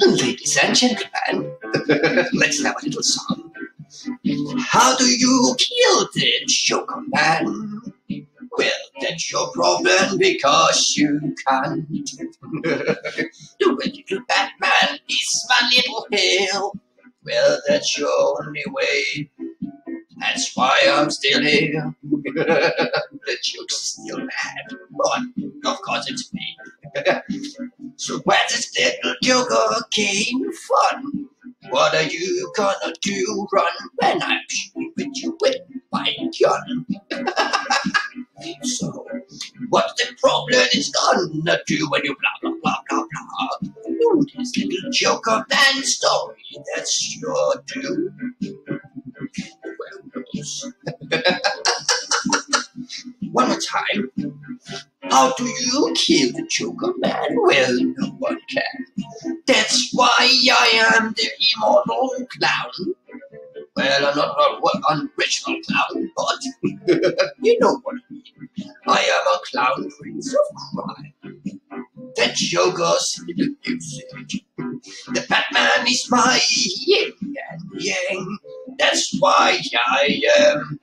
Ladies and gentlemen, let's have a little song. How do you kill the Joker Man? Well, that's your problem because you can't. the little Batman is my little hell. Well, that's your only way. That's why I'm still here. the joke's still mad. But of course it's me. So where's this little joker game fun? What are you gonna do? Run when I'm shooting you with my gun. so what's the problem it's gonna do when you blah blah blah blah blah? Ooh, this little joker man story, that's your due. How do you kill the Joker Man? Well, no one can. That's why I am the immortal clown. Well, I'm not an original clown, but you know what I mean. I am a clown prince of crime. The Joker's in the music. The Batman is my yin and yang. That's why I am.